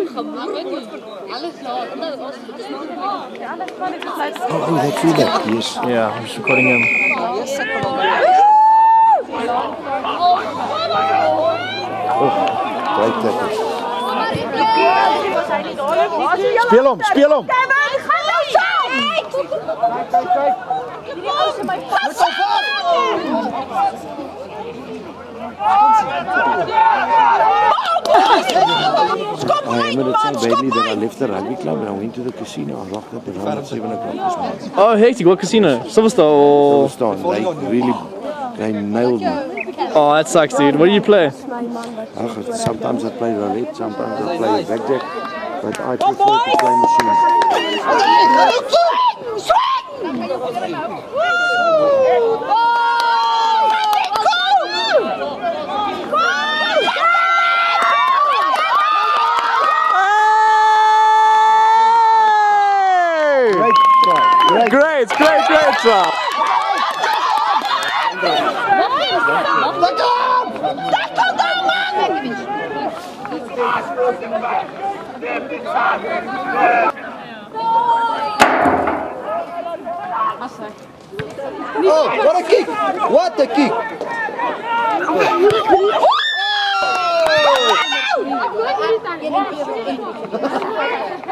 Oh, oh, that feeling. Yes. Yeah, just recording him. Great tackle. Speel hom, speel hom. I remember it so badly that I left the rugby club and I went to the casino and rocked up around at 7 o'clock this morning. Oh, hectic. What casino? Silverstar or... Stone, they really, they nailed me. Oh, that sucks, dude. What do you play? Ach, Sometimes I play roulette, sometimes I play blackjack, but I prefer to play machines. Great great, great, great job. Look up! Tackle down, man! Oh, what a kick! What a kick!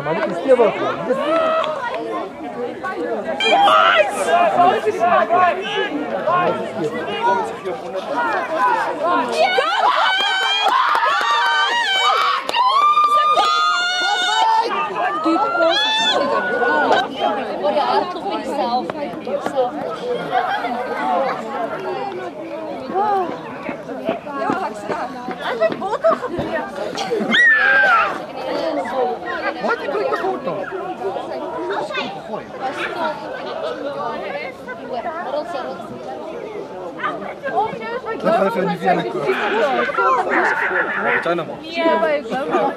trabalho que esteva. Oraya artık bir sağ ol. Sağ ol. Я так сразу. А ты ботов? Laat even niet weer Ik zijn hem al. Ja, maar ik geloof wel.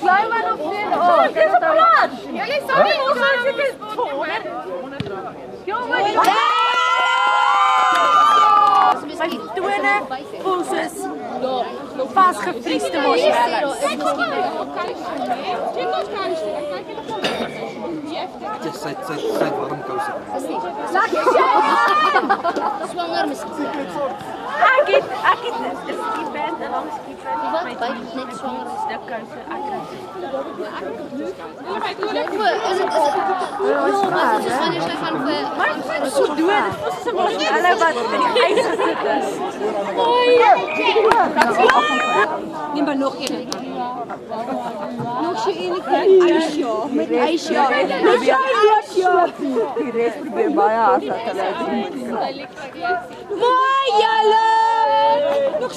Blijf maar nog vinden. Oh, dit is een plan. Jullie zijn niet Pascha w 300 може. Тя сайт, сайт, сайт, върнка усега. Слакаш! Слакаш! Слакаш! Слакаш! Слакаш! Het 'n skipband en dan 'n skipband. Wat? Bij net zwanger. Stuk kouse ek kry. Is het? Ja, maar het is wanneer zij gaan ver. Maar so dood. Dit is 'n marshmallow wat in die ys gesit is. Neem maar nog een. Nog zo een ijsje. Met ijsje. Met ysje. Die res probeer baie hard dat hulle dit